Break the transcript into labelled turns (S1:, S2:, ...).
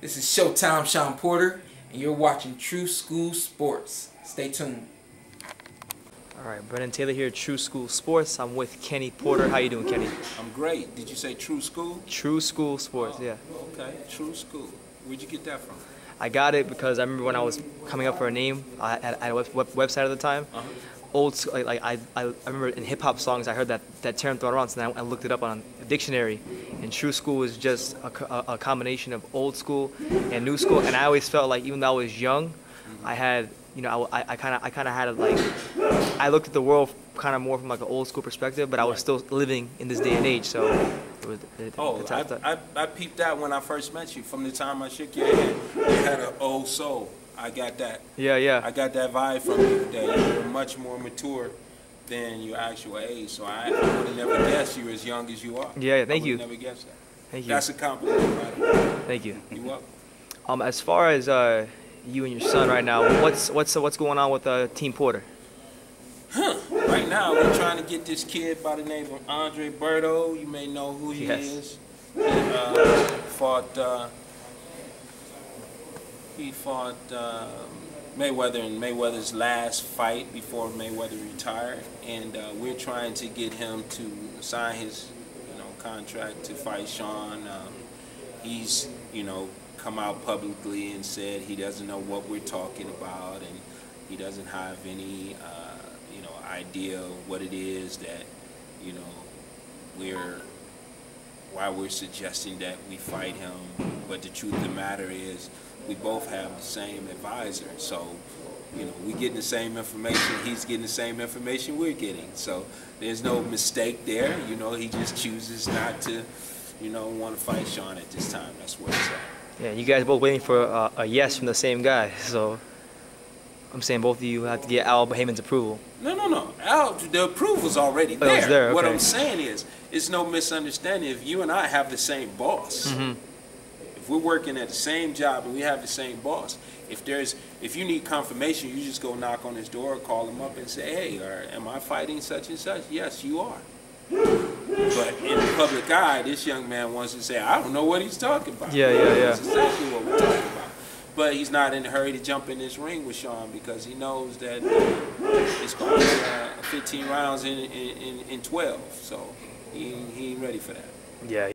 S1: This is Showtime Shawn Porter, and you're watching Tru School Sports. Stay tuned.
S2: All right, Brennan Taylor here, at Tru School Sports. I'm with Kenny Porter. How you doing, Kenny?
S3: I'm great. Did you say True School?
S2: Tru School Sports, oh, yeah.
S3: Okay, True School. Where'd you get that from?
S2: I got it because I remember when I was coming up for a name, I had, I had a web, web, website at the time.
S3: Uh-huh.
S2: Old, school- like, like I, I, I remember in hip hop songs, I heard that, that term thrown around, so then I, I looked it up on a dictionary. And True School is just a, a, a combination of old school and new school. And I always felt like even though I was young, I had, you know, I, I kind of, I kind of had a, like, I looked at the world kind of more from like an old school perspective, but I was still living in this day and age. So it was. It,
S3: Oh, I, I, I peeped that when I first met you. From the time I shook your hand, you had an old soul. I got that.
S2: yeah, yeah.
S3: I got that vibe from you that you were much more mature than your actual age. So I, I would have never guessed you were as young as you are.
S2: Yeah, yeah, thank
S3: I
S2: you.
S3: never guessed that.
S2: Thank you.
S3: That's a compliment, brother.
S2: Thank you.
S3: You welcome.
S2: Um, as far as uh, you and your son right now, what's what's what's going on with uh, Team Porter?
S3: Right now, we're trying to get this kid by the name of Andre Berto. You may know who he
S2: Yes.
S3: is. He uh, fought. Uh, he fought uh, Mayweather in Mayweather's last fight before Mayweather retired, and uh, we're trying to get him to sign his, you know, contract to fight Shawn. Um, he's, you know, come out publicly and said he doesn't know what we're talking about, and he doesn't have any, uh, you know, idea of what it is that, you know, we're why we're suggesting that we fight him. But the truth of the matter is, we both have the same advisor. So, you know, we getting the same information. He's getting the same information we're getting. So there's no mistake there. You know, he just chooses not to, you know, want to fight Shawn at this time. That's where it's at.
S2: Yeah, you guys both waiting for uh, a yes from the same guy. So I'm saying both of you have to get Al Haymon's approval.
S3: No, no, no. Al, the approval's already there.
S2: Oh, it's there,
S3: What. I'm saying is, it's no misunderstanding. If you and I have the same boss,
S2: Mhm.
S3: if we're working at the same job and we have the same boss, if there's, if you need confirmation, you just go knock on his door, call him up, and say, "Hey, or am I fighting such and such?" Yes, you are. But in the public eye, this young man wants to say, "I don't know what he's talking about."
S2: Yeah, yeah, yeah.
S3: That's exactly what we're talking about. But he's not in a hurry to jump in this ring with Shawn because he knows that it's going to be uh, 15 rounds in, in, in, in 12. So he, he ain't ready for that.
S2: Yeah.